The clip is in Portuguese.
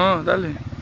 Ah, no, dale.